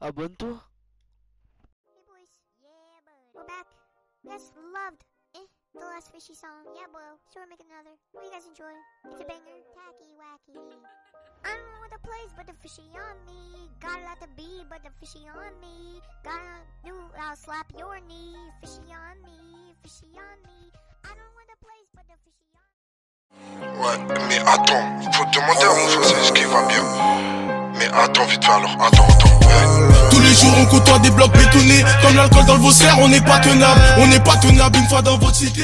abonne-toi. Hey boys. Yeah, bud. We're back. You guys loved eh, the last fishy song. Yeah, boy. So we're making another. Hope you guys enjoy. It's a banger. Tacky wacky. I don't know what the place, but the fishy on me. Got a lot to be, but the fishy on me. Got a new, I'll slap your knee. Fishy on me. Fishy on me. I don't know what the place, but the fishy on Ouais, mais attends, faut demander à mon frère ce qui va bien. Mais attends vite fait alors, attends, attends. ouais. Tous les jours on côtoie des blocs bétonnés Comme l'alcool dans le vos on n'est pas tenable On n'est pas tenable une fois dans votre cité